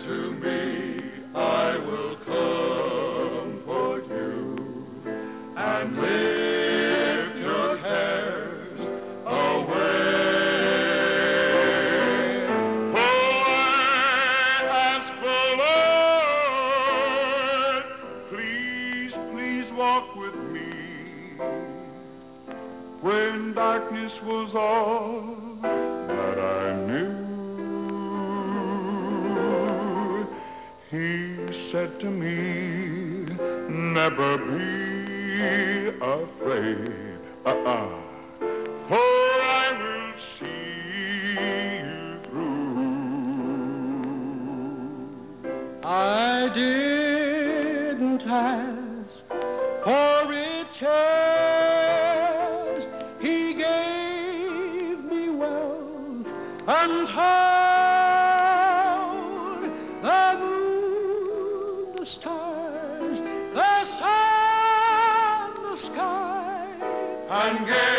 to me, I will comfort you and lift your cares away. Oh, I ask the Lord, please, please walk with me when darkness was all that I knew. He said to me, never be afraid, uh-uh, for I will see you through. I didn't ask for riches. He gave me wealth untold. And gave